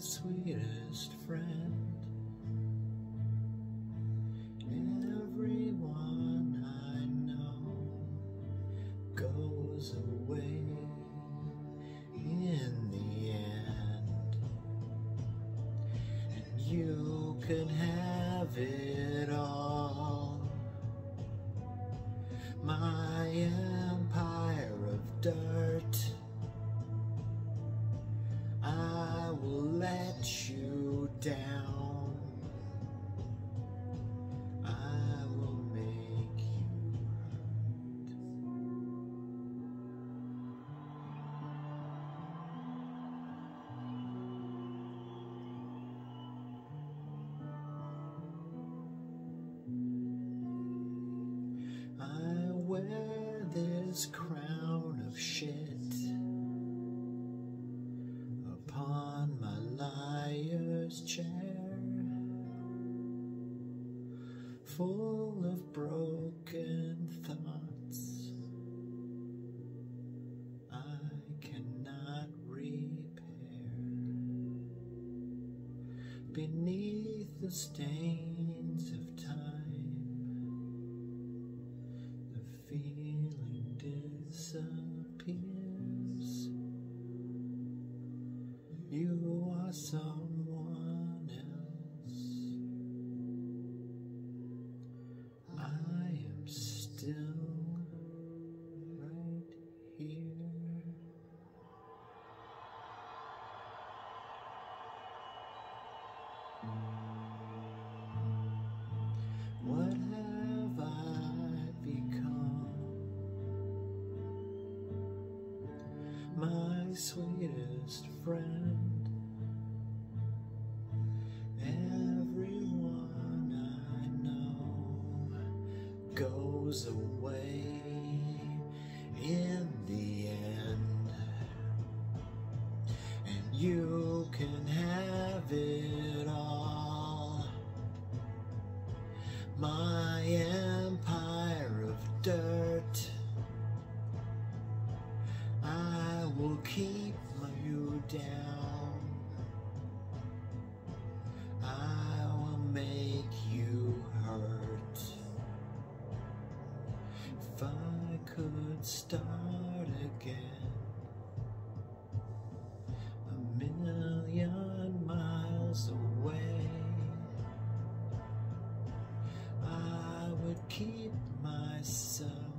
Sweetest friend. Everyone I know goes away in the end. And you can have it all my down. Full of broken thoughts I cannot repair. Beneath the stains of time, the feeling disappears. You are someone sweetest friend. Everyone I know goes away in the end. Keep you down. I will make you hurt. If I could start again, a million miles away. I would keep myself